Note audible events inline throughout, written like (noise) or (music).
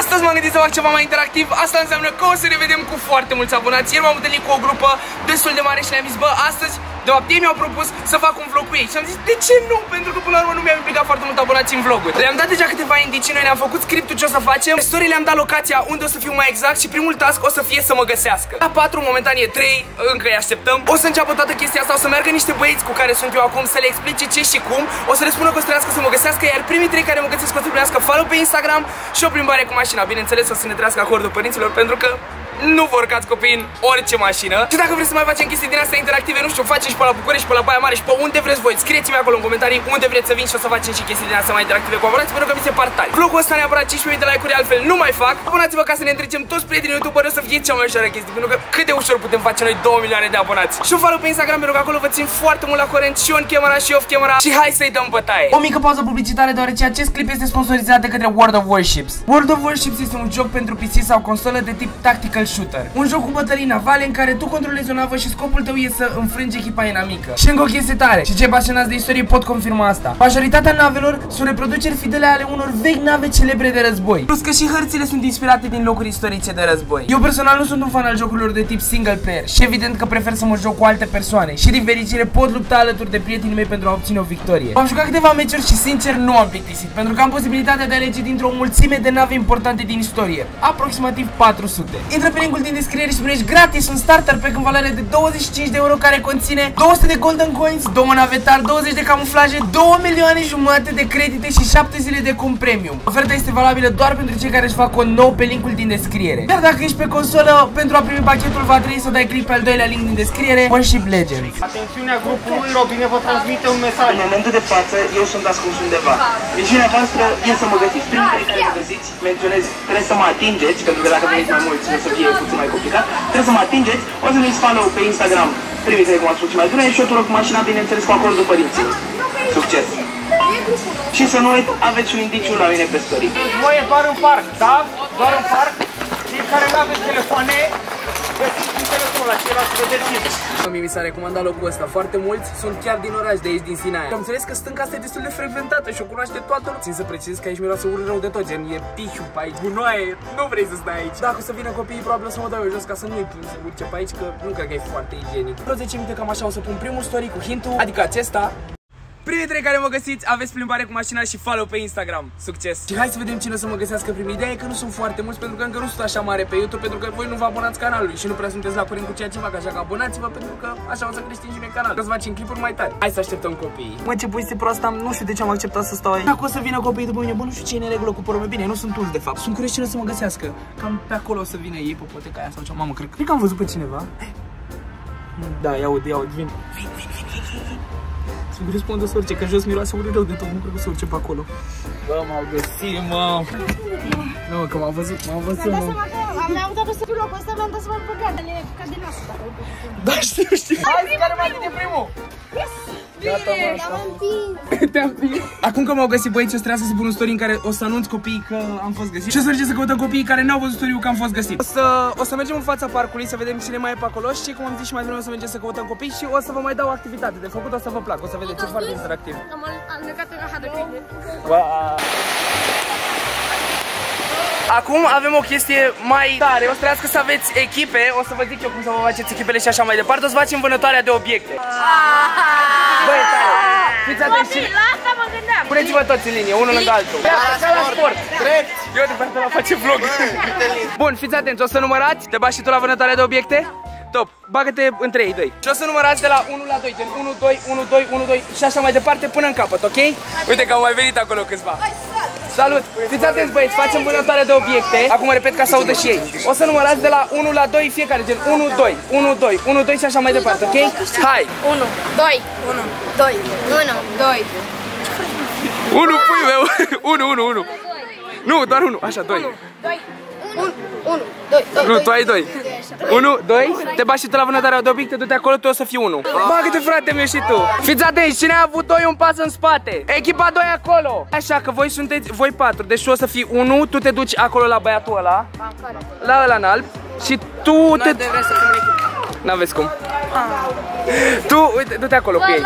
Astăzi m-am gândit să fac ceva mai interactiv. Asta înseamnă că o să ne vedem cu foarte mulți abonați. Ieri m-am întâlnit cu o grupă destul de mare și le-am zis Bă, astăzi de fapt, ei mi-au propus să fac un vlog cu ei și am zis, de ce nu? Pentru că până la urmă nu mi-am implicat foarte mult abonați în vloguri. Le-am dat deja câteva indicii, noi ne-am făcut scriptul ce o să facem. Pe story le-am dat locația unde o să fiu mai exact și primul task o să fie să mă găsească. La 4, momentan e 3, încă îi așteptăm. O să înceapă toată chestia asta, o să meargă niște băieți cu care sunt eu acum să le explice ce și cum. O să le spună că o să trească să mă găsească, iar primii trei care mă găsesc o să primească follow pe Instagram și o plimbare cu mașina. Bineînțeles, o să ne trească acordul părinților pentru că nu vă urcați copiii în orice mașină. Și dacă vreți să mai facem chestii din astea interactive, nu știu, facem și pe la București, și pe la Baia Mare și pe unde vreți voi. Scrieți-mi acolo în comentarii unde vreți să vin și o să facem și chestii din astea mai interactive cu abonați Pentru că mi se par tari. Vlogul ăsta neapărat 15.000 de like-uri, altfel nu mai fac. Abonați-vă ca să ne întrecem toți prietenii YouTube o să fie cea mai ușoară chestie Pentru că cât de ușor putem face noi 2 milioane de abonați. Și un follow pe Instagram pentru că acolo vă țin foarte mult la curent și on camera și off camera Și hai să-i dăm bătaie. O mică pauză publicitară deoarece acest clip este sponsorizat de către World of Warships. World of Warships este un joc pentru PC sau consolă de tip tactical shooter Un joc cu bătălii navale în care tu controlezi o navă și scopul tău e să înfrângi echipa inamică. Și încă o chestie tare. Și cei pasionați de istorie pot confirma asta. Majoritatea navelor sunt reproduceri fidele ale unor vechi nave celebre de război. Plus că și hărțile sunt inspirate din locuri istorice de război. Eu personal nu sunt un fan al jocurilor de tip single player și evident că prefer să mă joc cu alte persoane. Și din fericire pot lupta alături de prietenii mei pentru a obține o victorie. Am jucat câteva meciuri și sincer nu am plictisit, pentru că am posibilitatea de a alege dintr-o mulțime de nave importante din istorie, aproximativ 400. Intră pe linkul din descriere și primești gratis un starter pe în valoare de 25 de euro care conține 200 de golden coins, 2 navetar, 20 de camuflaje, 2 milioane jumate de credite și 7 zile de cum premium. Oferta este valabilă doar pentru cei care își fac un nou pe linkul din descriere. Iar dacă ești pe consolă, pentru a primi pachetul va trebui să dai click pe al doilea link din descriere, Worship Legends. Atențiunea grupului, Robine vă transmite un mesaj. În momentul de față, eu sunt ascuns undeva. Misiunea voastră e să mă găsiți. Primul care mă găsiți, menționez, trebuie să mă atingeți, pentru că dacă veniți mai mulți, o să fie puțin mai complicat. Trebuie să mă atingeți, o să ne follow pe Instagram. Primiți trei cum ați spus și mai bine și o tură cu mașina, bineînțeles, cu acordul părinților. Succes! Și să nu uit, aveți un indiciu la mine pe story. Voi e doar în parc, da? Doar în parc. Cei care nu aveți telefoane, găsiți un telefon la ceilalți, vedeți Mi s-a recomandat locul ăsta. Foarte mulți sunt chiar din oraș, de aici, din Sinaia. Am înțeles că stânca asta e destul de frecventată și o cunoaște toată lumea. Țin să precizez că aici miroase urât rău de tot, gen e pihiu pe aici, gunoaie, nu vrei să stai aici. Dacă o să vină copiii, probabil o să mă dau eu jos ca să nu-i pun să urce pe aici, că nu cred că e foarte igienic. Vreo 10 minute cam așa o să pun primul story cu hintul, adică acesta, Primii trei care mă găsiți, aveți plimbare cu mașina și follow pe Instagram. Succes! Și hai să vedem cine o să mă găsească primii. Ideea e că nu sunt foarte mulți pentru că încă nu sunt așa mare pe YouTube, pentru că voi nu vă abonați canalului și nu prea sunteți la curent cu ceea ce fac, așa că abonați-vă pentru că așa o să creștem și noi canal. O să facem clipuri mai tari. Hai să așteptăm copiii. Mă, ce pui proasta, nu știu de ce am acceptat să stau aici. Dacă o să vină copiii după mine, bă, nu știu ce e în regulă cu porumbe. Bine, nu sunt tulți de fapt. Sunt curios cine o să mă găsească. Cam pe acolo o să vină ei, popoteca aia sau ce. Mamă, cred, cred că am văzut pe cineva. Da, ia aud, ia aud, vin. Vin, vin, vin, vin, vin, vin. Să-mi răspundă să urce, că jos miroase urât rău de tot, nu cred că să urce pe acolo. Bă, m-au găsit, mă. Nu, că m-au văzut, m-au văzut, mă. Am avut să fiu locul ăsta, mi-am dat să mă băgat, le ca de nasul. Da, știu, știu. Hai, care m-a de primul. Gata, mă, așa. Te-am prins. Acum că m-au găsit băieții, o să trebuia să pun un story în care o să anunț copiii că am fost găsit. Și o să mergem să căutăm copiii care n-au văzut story că am fost găsit. O să, o să mergem în fața parcului să vedem cine mai e pe acolo și cum am zis și mai devreme o să mergem să căutăm copii și o să vă mai dau activitate de făcut, o să vă plac, o să vedeți, e foarte interactiv. Am alunecat în rahat de câine. Acum avem o chestie mai tare, o să trebuiască să aveți echipe, o să vă zic eu cum să vă faceți echipele și așa mai departe, o să facem vânătoarea de obiecte. Băi, tare, fiți atenți și... La asta mă gândeam. Puneți-vă toți în linie, unul lângă altul. Ia, ca la sport. Eu de pe la face vlog. Bun, fiți atenți, o să numărați, te bași și tu la vânătoarea de obiecte? Top, bagă-te între ei doi. Și o să numărați de la 1 la 2, gen 1, 2, 1, 2, 1, 2 și așa mai departe până în capăt, ok? Uite că au mai venit acolo câțiva. Salut! Fiți atenți băieți, facem vânătoare de obiecte. Acum repet ca să audă și ei. O să numărați de la 1 la 2 fiecare, gen 1, 2, 1, 2, 1, 2 și așa mai departe, ok? Hai! 1, 2, 1, 2, 1, 2. 1 pui meu! 1, 1, 1. Nu, doar 1, așa, 2. 2, 1, 1, 2, 2. Nu, tu ai 2. 1, 2, te bași și tu la vânătoarea de obiecte, du-te acolo, tu o să fii 1. Bagă-te frate meu și tu. Fiți atenți, cine a avut 2 un pas în spate? Echipa 2 acolo. Așa că voi sunteți, voi 4, deci tu o să fii 1, tu te duci acolo la băiatul ăla. La ăla în alb. Și tu te... N-aveți cum. Tu, uite, du-te acolo cu ei.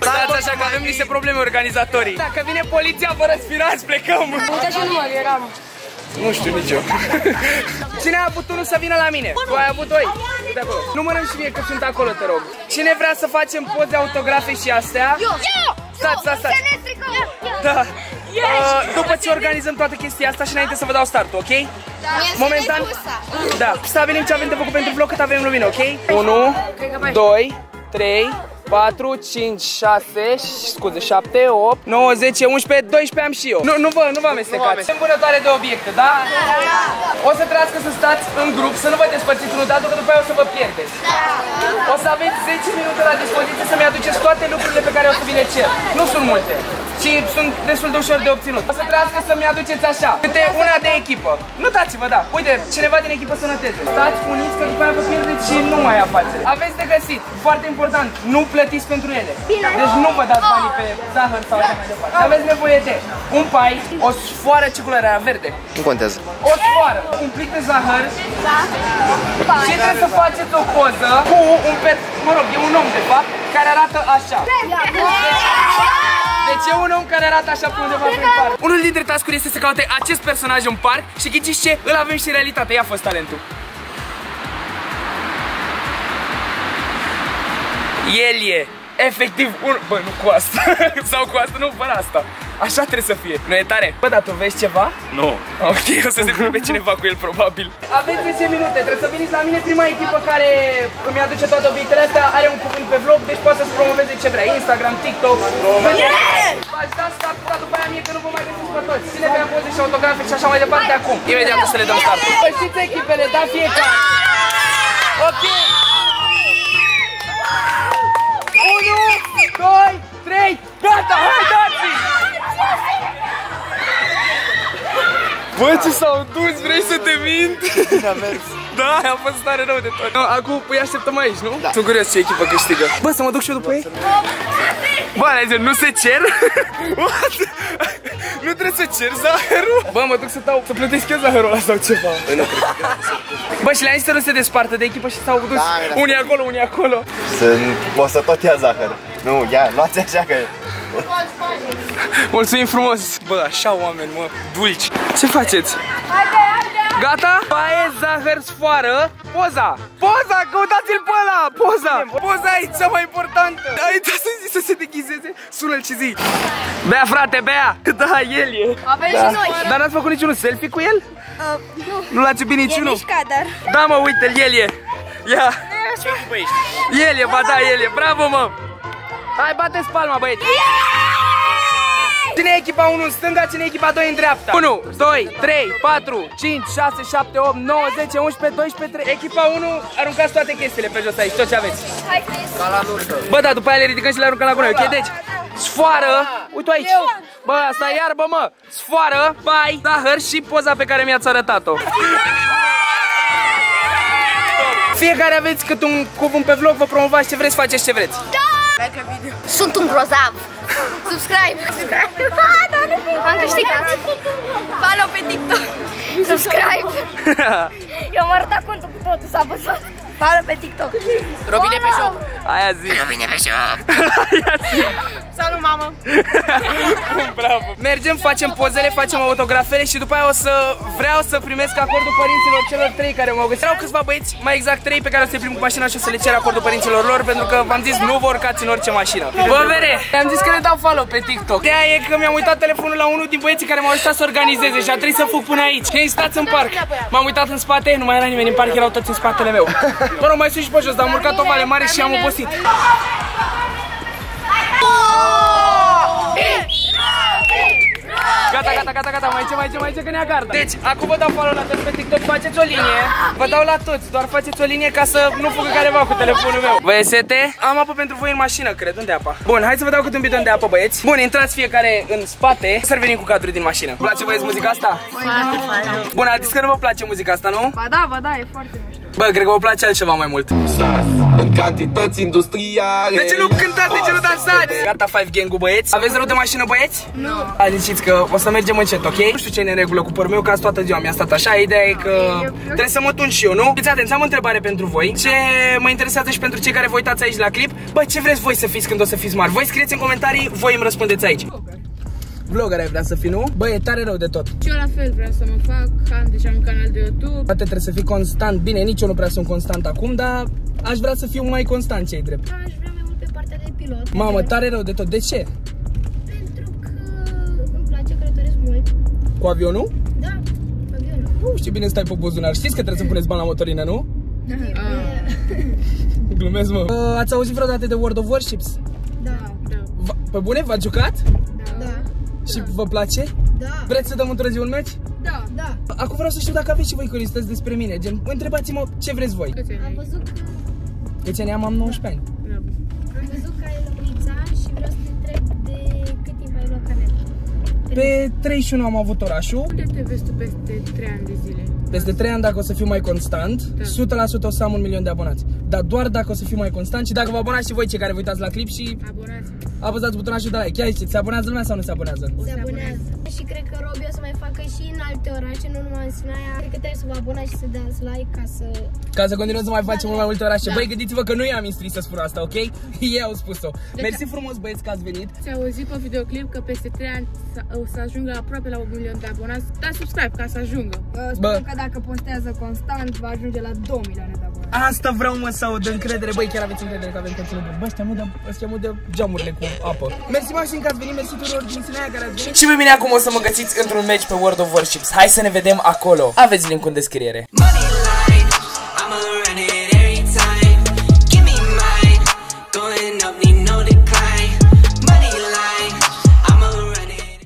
Stați așa că avem niște probleme organizatorii. Dacă vine poliția, vă răspirați, plecăm. Uite ce număr eram. Nu știu nici eu. (laughs) Cine a avut unul să vină la mine? Tu ai avut doi? De acolo. Nu mănânc și mie că sunt acolo, te rog. Cine vrea să facem poze autografe și astea? Eu! Stați, stați, stați. Da. Uh, după ce organizăm toată chestia asta și înainte să vă dau startul, ok? Momentan, da, stabilim ce avem de făcut pentru vlog, cât avem lumină, ok? 1, 2, 3, 4, 5, 6, scuze, 7, 8, 9, 10, 11, 12 am și eu. Nu, nu vă, nu vă amestecați. Sunt vânătoare de obiecte, da? O să trească să stați în grup, să nu vă despărțiți unul de altul, că după aia o să vă pierdeți. O să aveți 10 minute la dispoziție să-mi aduceți toate lucrurile pe care o să vi le cer. Nu sunt multe. Și sunt destul de ușor de obținut. O să trească să-mi aduceți așa, câte una de echipă. Notați-vă, da. Uite, cineva din echipă să noteze. Stați, uniți, că după aia vă pierdeți și nu mai afaceri. Aveți de găsit, foarte important, nu plătiți pentru ele. Deci nu vă dați banii pe zahăr sau așa mai departe. Aveți nevoie de un pai, o sfoară, ce culoare are? Verde. Nu contează. O sfoară, un plic de zahăr și trebuie să faceți o poză cu un pet, mă rog, e un om de fapt, care arată așa. Deci e un om care arată așa pe undeva prin parc. Unul dintre tascuri este să caute acest personaj în parc și ghiciți ce? Îl avem și în realitate. Ia a fost talentul. El e efectiv un... Bă, nu cu asta. (laughs) Sau cu asta, nu, fără asta. Așa trebuie să fie. Nu e tare? Bă, dar tu vezi ceva? Nu. Ok, o să se pe cineva cu el probabil. Aveți 10 minute, trebuie să veniți la mine. Prima echipă care îmi aduce toate obiectele astea are un cuvânt pe vlog, deci poate să-ți promoveze ce vrea. Instagram, TikTok. Faci da start, dar după aia mie că nu vă mai găsiți pe toți. Ține pe poze și autografe și așa mai departe acum. Imediat o să le dăm start. Păi știți echipele, da fiecare. Ok. 1, 2, 3, gata, hai dați Bă, ce s-au dus, vrei să te mint? A mers. Da, a fost tare rău de tot. No, acum îi așteptăm aici, nu? Da. Sunt curios ce echipă câștigă. Bă, să mă duc și eu după ei? Bă, alea zice, nu se cer? (laughs) What? Nu trebuie să cer zahărul? Bă, mă duc să dau, să plătesc eu zahărul ăla sau ceva. Bă, nu cred că Bă, și le-am zis să nu se despartă de echipă și s-au dus Da, da. unii acolo, unii acolo. Să poți să tot ia zahăr. Nu, ia, luați așa că... Mulțumim frumos! Bă, așa oameni, mă, dulci. Ce faceți? Gata? Paie, zahăr, sfoară, poza! Poza! Căutați-l pe ăla! Poza! Poza e cea mai importantă! Ai da să zi să se deghizeze? Sună-l și zi! Bea, frate, bea! Da, el e! Avem și noi. Dar n-ați făcut niciunul selfie cu el? Nu l-ați iubit E niciunul? mișcat, dar... Da, mă, uite-l, el e! Ia! El e, ba da, el e! Bravo, mă! Hai, bateți palma, băieți! Cine e echipa 1 în stânga, cine e echipa 2 în dreapta? 1, 2, 3, 4, 5, 6, 7, 8, 9, 10, 11, 12, 13 Echipa 1, aruncați toate chestiile pe jos aici, tot ce aveți. Hai, Chris. Bă, da, după aia le ridicăm și le aruncăm la gunoi, ok? Deci, sfoară, uite aici. Bă, asta e iarbă, mă. Sfoară, pai, zahăr și poza pe care mi-ați arătat-o. Fiecare aveți cât un cuvânt pe vlog, vă promovați ce vreți, faceți ce vreți. Sunt un grozav. Subscribe. Ah, da, Am câștigat. Follow pe TikTok. Subscribe. (laughs) Eu am arătat contul cu totul, s-a văzut. Follow pe TikTok. Robine pe shop. Aia zi Robine pe shop. (laughs) Aia zi Salut, mamă. Bravo. Mergem, facem pozele, facem autografele și după aia o să vreau să primesc acordul părinților celor trei care m-au găsit. Erau câțiva băieți, mai exact trei pe care o să-i prim cu mașina și o să le cer acordul părinților lor pentru că v-am zis nu vă urcați în orice mașină. Bă, vere, am zis că le dau follow pe TikTok. De e că mi-am uitat telefonul la unul din băieții care m-au ajutat să organizeze și a trebuit să fug până aici. Ei stați în parc. M-am uitat în spate, nu mai era nimeni în parc, erau toți în spatele meu. Mă rog, mai sunt și pe jos, dar am urcat o vale mare și am obosit. Gata, gata, gata, gata, mai ce, mai ce, mai ce, că ne garda. Deci, acum vă dau follow la toți pe TikTok, faceți o linie. Vă dau la toți, doar faceți o linie ca să nu fugă careva cu telefonul meu. Vă iesete? Am apă pentru voi în mașină, cred, unde e apa? Bun, hai să vă dau câte un bidon de apă, băieți. Bun, intrați fiecare în spate, să revenim cu cadrul din mașină. Vă place, băieți, muzica asta? Bun, a zis că nu vă place muzica asta, nu? Ba da, ba da, e foarte mișto. Bă, cred că vă place altceva mai mult. în cantități industriale De ce nu cântați, de ce nu dansați? Gata, Five Gang-ul, băieți? Aveți rău de mașină, băieți? Nu. Liniștiți că o să mergem încet, ok? Nu știu ce e în regulă cu părul meu, că azi toată ziua mi-a stat așa. Ideea e că trebuie să mă tun și eu, nu? Fiți atenți, am o întrebare pentru voi. Ce mă interesează și pentru cei care vă uitați aici la clip. Bă, ce vreți voi să fiți când o să fiți mari? Voi scrieți în comentarii, voi îmi răspundeți aici. Vlogger ai vrea să fii, nu? Bă, e tare rău de tot. Și eu la fel vreau să mă fac, am deja un canal de YouTube. Poate trebuie să fii constant. Bine, nici eu nu prea sunt constant acum, dar aș vrea să fiu mai constant, ce drept. Aș vrea mai mult pe partea de pilot. Mamă, tare rău de tot. De ce? Pentru că îmi place călătoresc mult. Cu avionul? Da, avionul. Nu știu bine stai pe buzunar. Știți că trebuie să puneți bani la motorină, nu? Glumesc, mă. Uh, (laughs) ați auzit vreodată de World of Warships? Da, Va- Pe bune, v-ați jucat? Da, Și vă place? da, Vreți să dăm într-o zi un meci? Da. da. Acum vreau să știu dacă aveți și voi curiozități despre mine. Gen, întrebați-mă ce vreți voi. Câți ani Am ai? văzut că, De ce ne-am am 19 ani? Bravo. am văzut că ai lămurița și vreau să te întreb de cât timp ai luat canel. Pe 31 am avut orașul. Unde te vezi tu peste 3 ani de zile? Peste 3 ani, dacă o să fiu mai constant, Da. 100% o să am un milion de abonați. Dar doar dacă o să fiu mai constant și dacă vă abonați și voi cei care vă uitați la clip și Abonați. Apăsați butonajul de like. Chiar ziceți, se abonează lumea sau nu se abonează? Se abonează. Și cred că Robi o să mai facă și în alte orașe, nu numai în Sinaia. Cred că trebuie să vă abonați și să dați like ca să... Ca să continuăm să mai facem mult mai multe orașe. Da. Băi, gândiți-vă că nu i-am instruit să spun asta, ok? (laughs) Ei au spus-o. Deci- Mersi frumos, băieți, că ați venit. Ți auzit pe videoclip că peste 3 ani să- o să ajungă aproape la 1 milion de abonați. Dați subscribe ca să ajungă. Bă. Spune că dacă postează constant va ajunge la 2 milioane de abonați. Asta vreau mă să aud încredere. Băi, chiar aveți încredere că avem conținut bun. Bă, ăștia mudă, ăștia mudă geamurile cu apă. Mersi maxim că ați venit, mersi tuturor din Sinaia care ați venit. Și pe mine acum o să mă găsiți într-un meci pe World of Warships. Hai să ne vedem acolo. Aveți link în descriere.